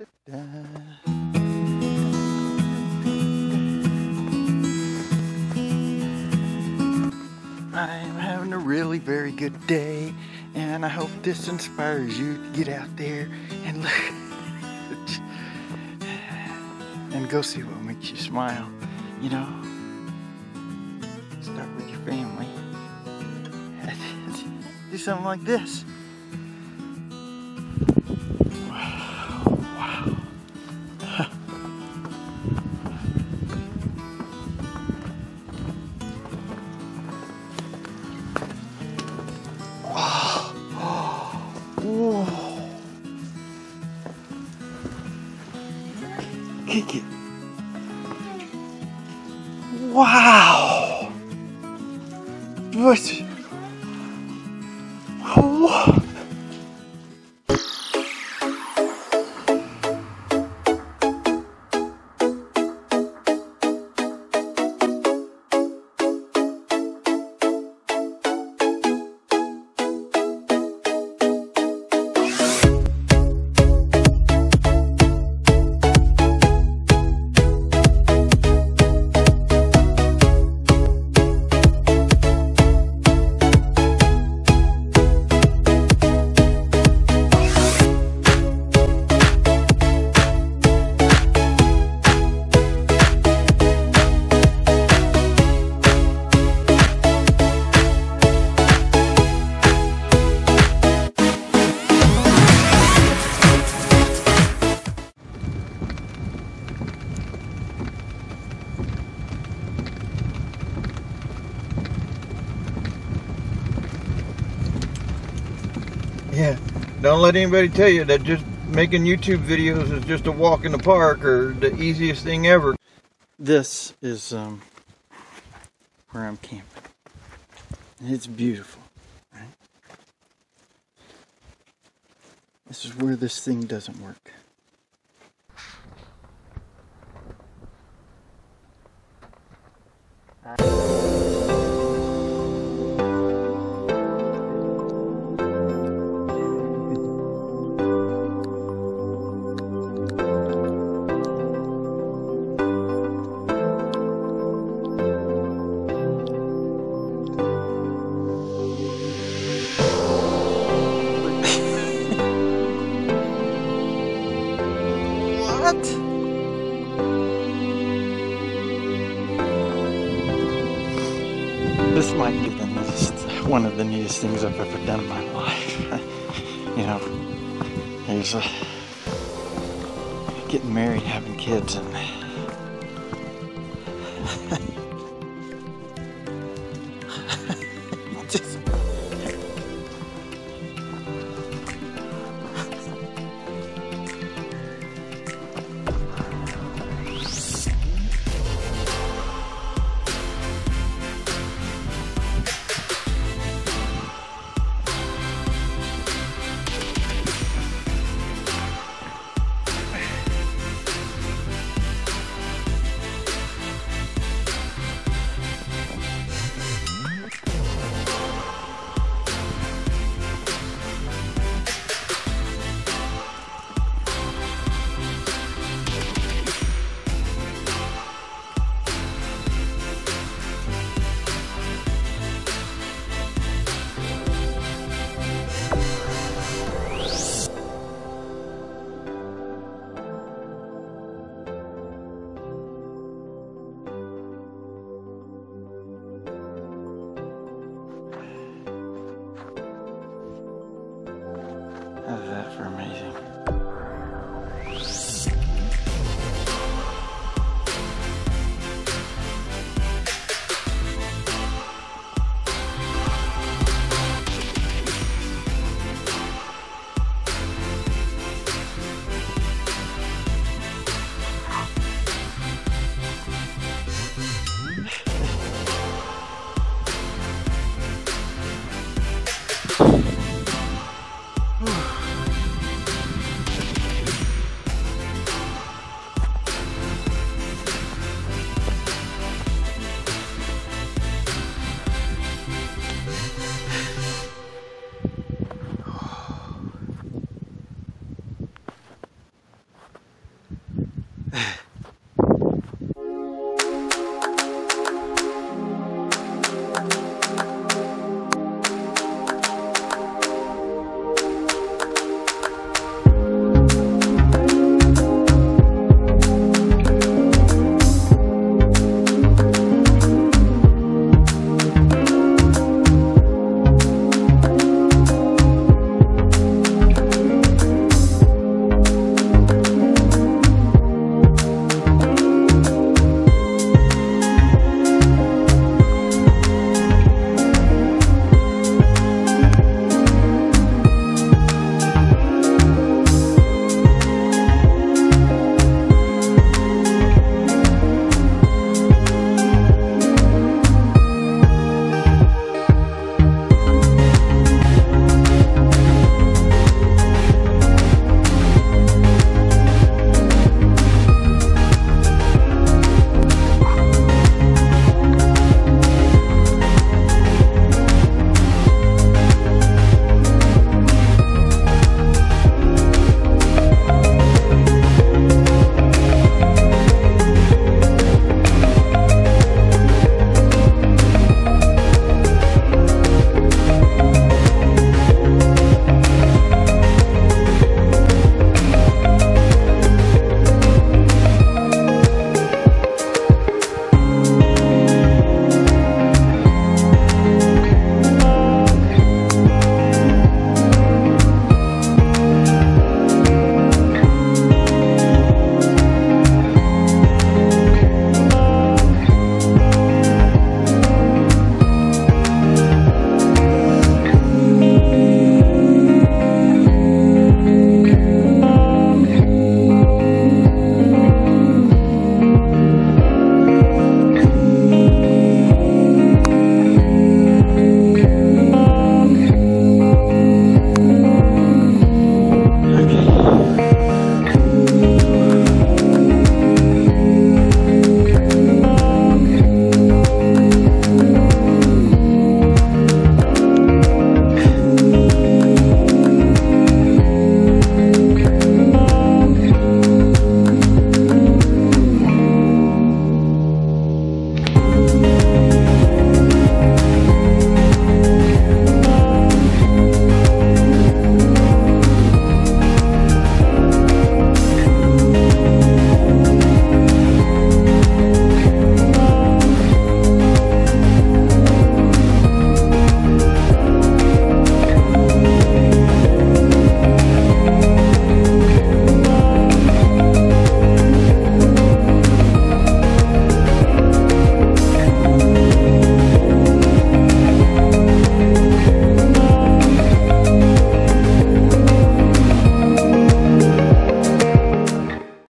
I'm having a really very good day, and I hope this inspires you to get out there and look and go see what makes you smile. You know, start with your family. Do something like this. Wow. What? What? Yeah. Don't let anybody tell you that just making YouTube videos is just a walk in the park or the easiest thing ever. This is um, where I'm camping. And it's beautiful, right? This is where this thing doesn't work. What? this might be the neatest, one of the neatest things I've ever done in my life. you know, there's getting married, having kids, and just for me.